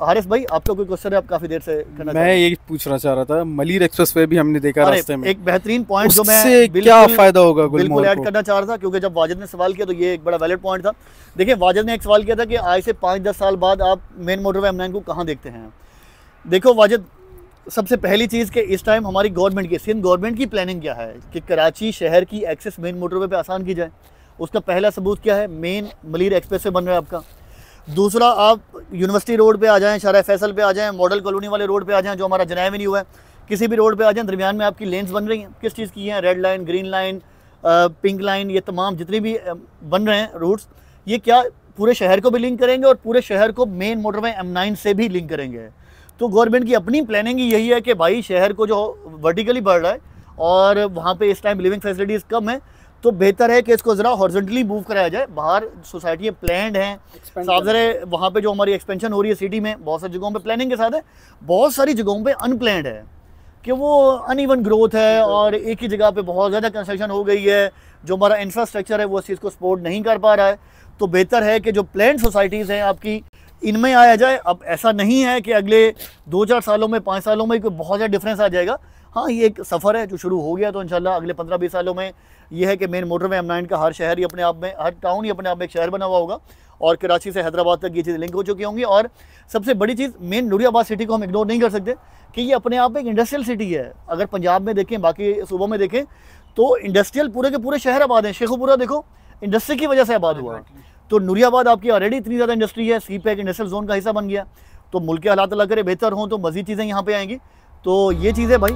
हारिस भाई आपका कोई क्वेश्चन है? आप काफ़ी देर से करना मैं यही पूछना चाह रहा था मलिर एक्सप्रेस वे भी हमने देखा रास्ते में। एक बेहतरीन पॉइंट जो मैं क्या फ़ायदा होगा बिल्कुल ऐड करना चाह रहा था क्योंकि जब वाजिद ने सवाल किया तो ये एक बड़ा वैलिड पॉइंट था। देखिए वाजिद ने एक सवाल किया था कि आज से पाँच दस साल बाद आप मेन मोटरवे एम को कहाँ देखते हैं? देखो वाजिद सबसे पहली चीज़ कि इस टाइम हमारी गवर्नमेंट की सिंध गवर्नमेंट की प्लानिंग क्या है? कि कराची शहर की एक्सेस मेन मोटरवे पे आसान की जाए। उसका पहला सबूत क्या है? मेन मलिर एक्सप्रेस वे बन रहा है आपका। दूसरा आप यूनिवर्सिटी रोड पे आ जाएँ शरा फैसल पे आ जाएँ, मॉडल कॉलोनी वाले रोड पे आ जाएँ जो हमारा जनाब नहीं हुआ है। किसी भी रोड पे आ जाएँ, दरमियान में आपकी लेंस बन रही हैं। किस चीज़ की हैं? Red line, green line pink line, ये तमाम जितनी भी बन रहे हैं रूट्स, ये क्या पूरे शहर को भी लिंक करेंगे और पूरे शहर को मेन मोटरवे एम से भी लिंक करेंगे। तो गवर्नमेंट की अपनी प्लानिंग यही है कि भाई शहर को जो वर्टिकली बढ़ रहा है और वहाँ पर इस टाइम लिविंग फैसिलिटीज़ कम है। तो बेहतर है कि इसको ज़रा हॉर्जेंटली मूव कराया जाए। बाहर सोसाइटी प्लान हैं। साफ़ ज़रा वहाँ पे जो हमारी एक्सपेंशन हो रही है सिटी में बहुत सारी जगहों पर प्लानिंग के साथ है बहुत सारी जगहों पर अनप्लैंड है कि वो अनइवन ग्रोथ है और एक ही जगह पे बहुत ज़्यादा कंस्ट्रक्शन हो गई है जो हमारा इंफ्रास्ट्रक्चर है वो उस चीज़ को सपोर्ट नहीं कर पा रहा है। तो बेहतर है कि जो प्लान सोसाइटीज़ हैं आपकी इनमें आया जाए, अब ऐसा नहीं है कि अगले दो चार सालों में, पाँच सालों में कोई बहुत ज़्यादा डिफरेंस आ जाएगा। हाँ ये एक सफ़र है जो शुरू हो गया तो इंशाल्लाह अगले पंद्रह बीस सालों में ये है कि मेन मोटरवे एम नाइन का हर शहर ही अपने आप में, हर टाउन ही अपने आप में एक शहर बना हुआ होगा और कराची से हैदराबाद तक ये चीज़ें लिंक हो चुकी होंगी। और सबसे बड़ी चीज़ मेन नूरियाबाद सिटी को हम इग्नोर नहीं कर सकते कि ये अपने आप में एक इंडस्ट्रियल सिटी है। अगर पंजाब में देखें, बाकी सूबों में देखें तो इंडस्ट्रियल पूरे के पूरे शहर आबाद हैं। शेखुपुरा देखो इंडस्ट्री की वजह से आबाद हुआ। तो नूरियाबाद आपकी ऑलरेडी इतनी ज़्यादा इंडस्ट्री है सी पैक इंडस्ट्रियल जोन का हिस्सा बन गया। तो मुल्क के हालात अल्लाह करे, बेहतर हों तो मज़ीद चीज़ें यहाँ पर आएँगी। तो ये चीज़ें भाई